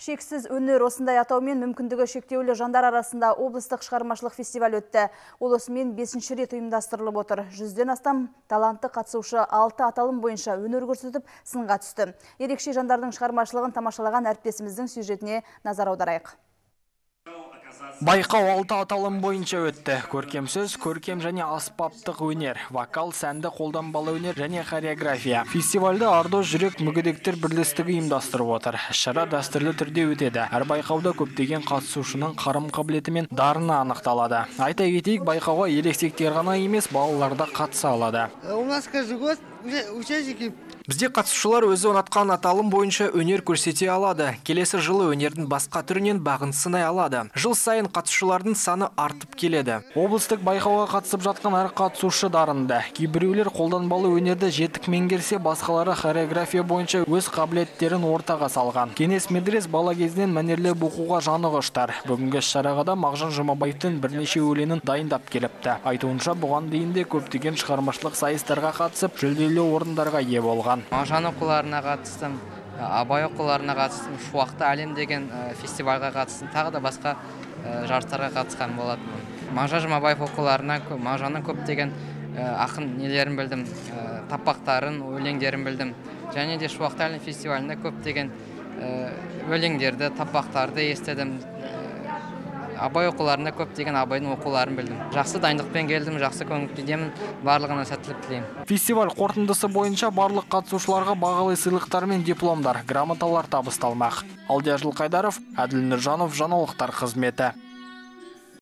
Шексіз өнер осындай атаумен мүмкіндігі шектеулі жандар арасында облыстық шығармашылық фестиваль өтті. Ол осымен бесінші рет ұйымдастырылып отыр. Жүзден астам талантты қатысушы алты аталым бойынша өнер көрсетіп сынға түсті. Ерекше жандардың шығармашылығын тамашалаған әріптесіміздің сюжетіне назар аударайық. Байқау алты аталым бойынша өтті. Көркем сөз, көркем және аспаптық өнер, вокал, сәнді қолданбалы өнер және хореография. Фестивальды Ардо жүрек мүгедектер бірлестігі ұйымдастырып отыр. Шара дәстүрлі түрде өтеді. Әр байқауда көптеген қатысушының қарым қабілеті мен дарыны анықталады. Айта кетейік, байқауға ересектер ғана емес, балалар да қатыса алады. У нас каждый год участники Бізде қатысушылар өзі ұнатқан аталым бойынша өнер көрсете алады. Келесі жылы өнердің басқа түрінен бағын сынай алады. Жыл сайын қатысушылардың саны артып келеді. Облыстық байқауға қатысып жатқан әр қатысушы дарынды. Кейбіреулер қолданбалы өнерді жетік меңгерсе, басқалары хореография бойынша өз қабілеттерін ортаға салған. Кенес медрес бала кезінен мәнерлеп оқуға жаны. Бүгінгі шараға да Мағжан Жұмабаевтың бірнеше өлеңін дайындап келіпті. Айтуынша бұған дейін де көптеген шығармашылық сайыстарға қатысып, жүлделі орындарға ие болған. Мағжан. Оқуларына қатыстым абай оқуларына қатыстым шуақты әлем деген ә, фестивальға қатыстым. Тағы да басқа ә, жарыстарға қатысқан болатынмын. Мағжан жұмабаев оқуларына мағжанның көптеген ә, ақын нелерін білдім ә, таппақтарын өлеңдерін білдім. Және де шуақты әлем фестивалінде көптеген ә, өлеңдерді таппақтарды естідім. Ә, абай оқуларында көптеген абайдың оқуларын білдім жақсы дайындықпен келдім жақсы көңіл күйдемін барлығына сәттілік тілеймін Фестиваль қорытындысы бойынша барлық қатысушыларға бағалы сыйлықтар мен дипломдар, грамоталар табысталмақ. Алдияр Жылқайдаров, Әділ Нұржанов, жаңалықтар қызметі.